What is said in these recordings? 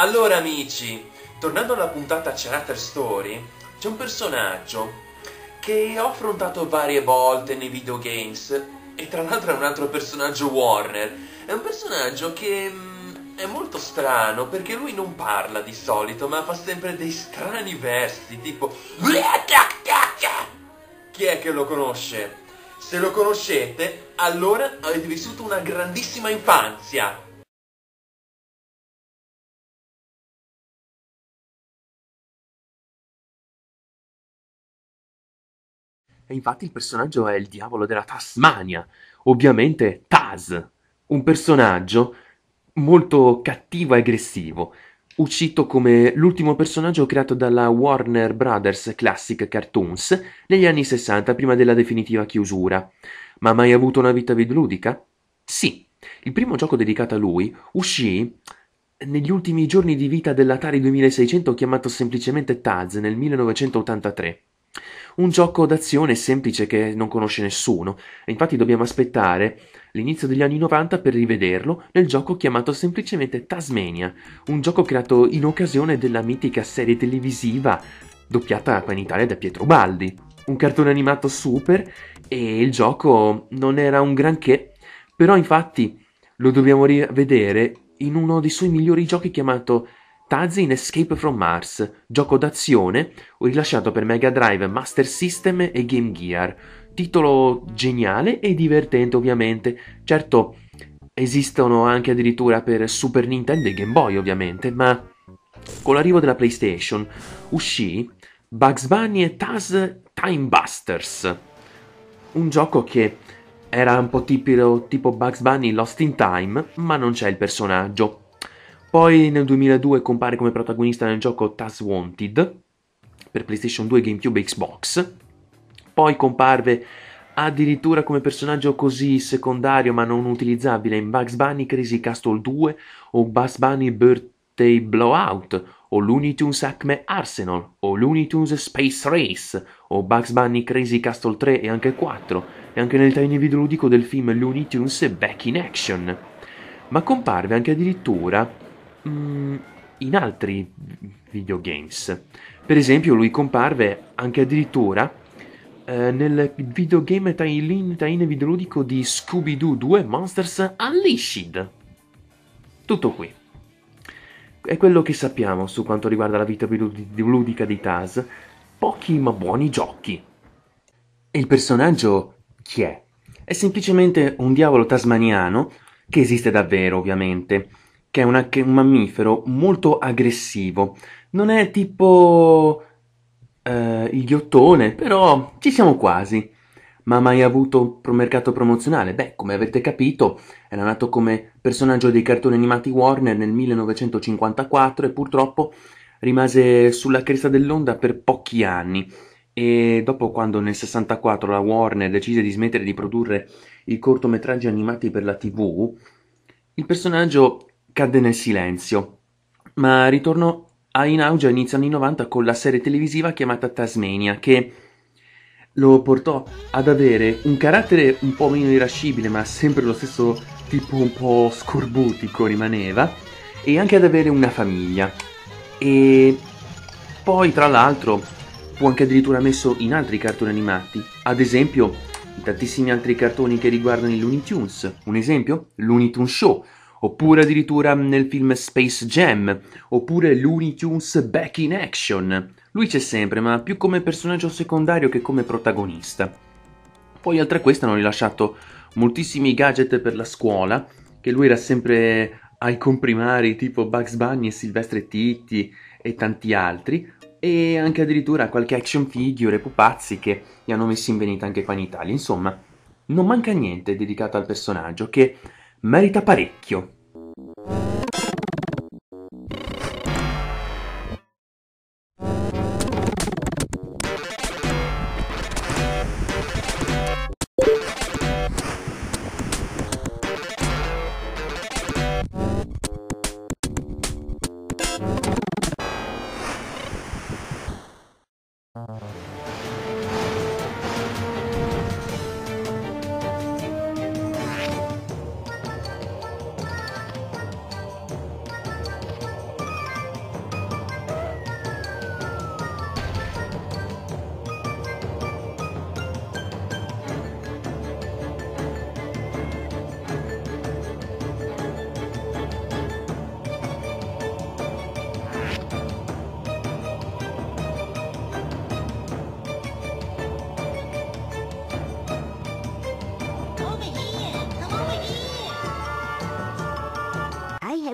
Allora amici, tornando alla puntata Character Story, c'è un personaggio che ho affrontato varie volte nei videogames e tra l'altro è un altro personaggio Warner. È un personaggio che mm, è molto strano perché lui non parla di solito, ma fa sempre dei strani versi, tipo Chi è che lo conosce? Se lo conoscete, allora avete vissuto una grandissima infanzia. E infatti il personaggio è il diavolo della Tasmania, ovviamente Taz, un personaggio molto cattivo e aggressivo, uscito come l'ultimo personaggio creato dalla Warner Brothers Classic Cartoons negli anni 60 prima della definitiva chiusura. Ma ha mai avuto una vita videoludica? Sì. Il primo gioco dedicato a lui uscì negli ultimi giorni di vita dell'Atari 2600 chiamato semplicemente Taz nel 1983. Un gioco d'azione semplice che non conosce nessuno, e infatti dobbiamo aspettare l'inizio degli anni 90 per rivederlo nel gioco chiamato semplicemente Tasmania, un gioco creato in occasione della mitica serie televisiva doppiata qua in Italia da Pietro Baldi. Un cartone animato super e il gioco non era un granché, però infatti lo dobbiamo rivedere in uno dei suoi migliori giochi chiamato Taz in Escape from Mars, gioco d'azione rilasciato per Mega Drive, Master System e Game Gear. Titolo geniale e divertente ovviamente. Certo, esistono anche addirittura per Super Nintendo e Game Boy ovviamente, ma con l'arrivo della PlayStation uscì Bugs Bunny e Taz Time Busters. Un gioco che era un po' tipico, tipo Bugs Bunny Lost in Time, ma non c'è il personaggio. Poi nel 2002 compare come protagonista nel gioco Taz Wanted per PlayStation 2, GameCube e Xbox. Poi comparve addirittura come personaggio così secondario ma non utilizzabile in Bugs Bunny Crazy Castle 2 o Bugs Bunny Birthday Blowout o Looney Tunes Acme Arsenal o Looney Tunes Space Race o Bugs Bunny Crazy Castle 3 e anche 4 e anche nel tiny videoludico del film Looney Tunes Back in Action. Ma comparve anche addirittura mm, in altri videogames. Per esempio, lui comparve anche addirittura eh, nel videogame tie-in, tie-in videoludico di Scooby-Doo 2 Monsters Unleashed. Tutto qui. È quello che sappiamo su quanto riguarda la vita videoludica di Taz. Pochi ma buoni giochi. E il personaggio chi è? È semplicemente un diavolo tasmaniano, che esiste davvero ovviamente, che è una, un mammifero molto aggressivo. Non è tipo eh, il ghiottone, però ci siamo quasi. Ma ha mai avuto un mercato promozionale? Beh, come avete capito, era nato come personaggio dei cartoni animati Warner nel 1954 e purtroppo rimase sulla cresta dell'onda per pochi anni. E dopo quando nel 64 la Warner decise di smettere di produrre i cortometraggi animati per la TV, il personaggio cadde nel silenzio, ma ritornò a in auge a anni 90 con la serie televisiva chiamata Tasmania, che lo portò ad avere un carattere un po' meno irascibile, ma sempre lo stesso tipo un po' scorbutico rimaneva, e anche ad avere una famiglia. E poi, tra l'altro, fu anche addirittura messo in altri cartoni animati, ad esempio in tantissimi altri cartoni che riguardano i Looney Tunes. Un esempio? Looney Tunes Show, oppure addirittura nel film Space Jam, oppure Looney Tunes Back in Action. Lui c'è sempre, ma più come personaggio secondario che come protagonista. Poi oltre a questo hanno rilasciato moltissimi gadget per la scuola, che lui era sempre ai comprimari tipo Bugs Bunny e Silvestre Titti e tanti altri, e anche addirittura qualche action figure e pupazzi che li hanno messi in vendita anche qua in Italia. Insomma, non manca niente dedicato al personaggio che merita parecchio.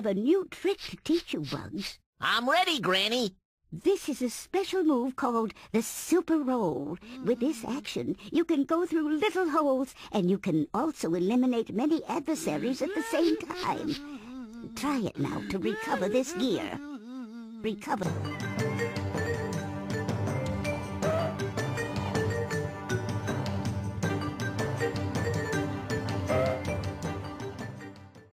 Have a new trick to teach you, Bugs. I'm ready, Granny. This is a special move called the Super Roll. With this mm. action, you can go through little holes, and you can also eliminate many adversaries at the same time. Try it now to recover this gear. Recover.